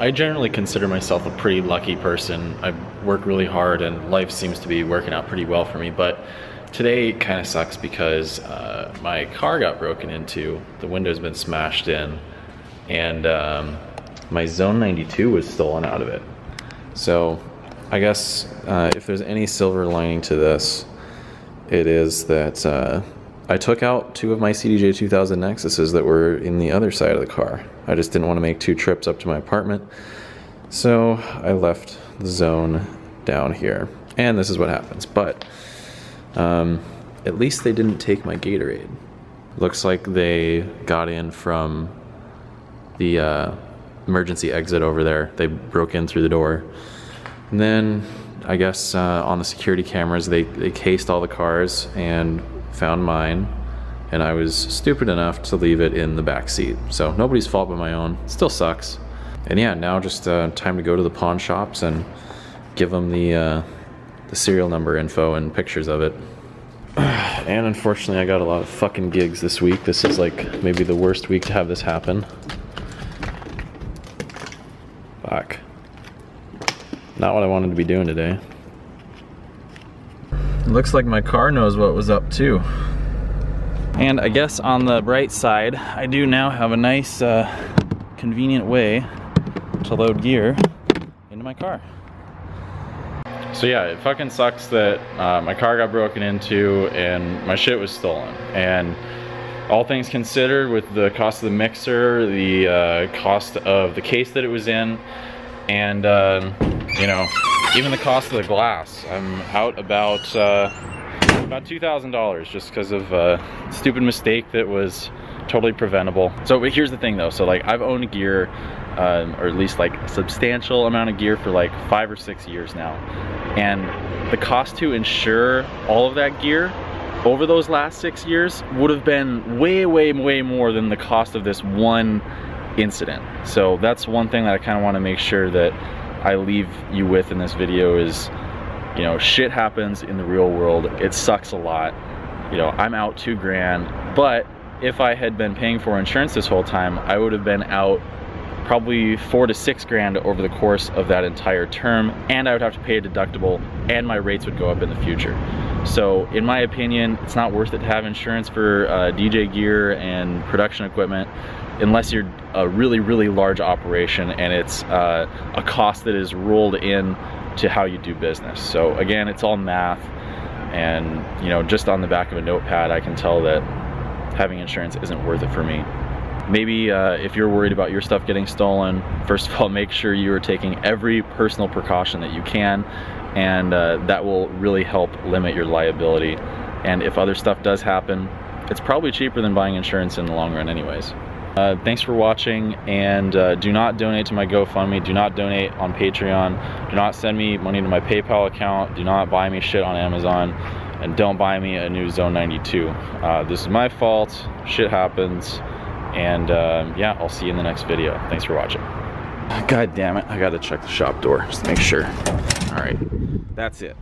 I generally consider myself a pretty lucky person. I work really hard and life seems to be working out pretty well for me, but today kind of sucks because uh, my car got broken into, the window's been smashed in, and um, my Xone:92 was stolen out of it. So I guess uh, if there's any silver lining to this, it is that uh, I took out two of my CDJ 2000 Nexuses that were in the other side of the car. I just didn't want to make two trips up to my apartment. So I left the Xone down here. And this is what happens. But um, at least they didn't take my Gatorade. Looks like they got in from the uh, emergency exit over there. They broke in through the door. And then I guess uh, on the security cameras, they, they cased all the cars and found mine, and I was stupid enough to leave it in the back seat. So nobody's fault but my own. Still sucks. And yeah, now just uh, time to go to the pawn shops and give them the uh, the serial number info and pictures of it. and unfortunately, I got a lot of fucking gigs this week. This is like maybe the worst week to have this happen. Fuck. Not what I wanted to be doing today. It looks like my car knows what was up too. And I guess on the bright side, I do now have a nice, uh, convenient way to load gear into my car. So yeah, it fucking sucks that uh, my car got broken into and my shit was stolen. And all things considered with the cost of the mixer, the uh, cost of the case that it was in, and uh, you know, even the cost of the glass. I'm out about uh, about $2,000 just because of a stupid mistake that was totally preventable. So here's the thing though, so like I've owned gear, um, or at least like a substantial amount of gear for like five or six years now. And the cost to insure all of that gear over those last six years would have been way, way, way more than the cost of this one incident. So that's one thing that I kind of want to make sure that I leave you with in this video is, you know, shit happens in the real world. It sucks a lot. You know, I'm out two grand, but if I had been paying for insurance this whole time, I would have been out probably four to six grand over the course of that entire term, and I would have to pay a deductible, and my rates would go up in the future. So in my opinion, it's not worth it to have insurance for uh, DJ gear and production equipment unless you're a really, really large operation and it's uh, a cost that is rolled in to how you do business. So again, it's all math and you know, just on the back of a notepad, I can tell that having insurance isn't worth it for me. Maybe uh, if you're worried about your stuff getting stolen, first of all, make sure you are taking every personal precaution that you can and uh, that will really help limit your liability. And if other stuff does happen, it's probably cheaper than buying insurance in the long run anyways. Uh, thanks for watching and uh, do not donate to my GoFundMe, do not donate on Patreon, do not send me money to my PayPal account, do not buy me shit on Amazon, and don't buy me a new Xone:92. Uh, this is my fault, shit happens, and um, yeah, I'll see you in the next video. Thanks for watching. God damn it, I gotta check the shop door just to make sure. All right, that's it.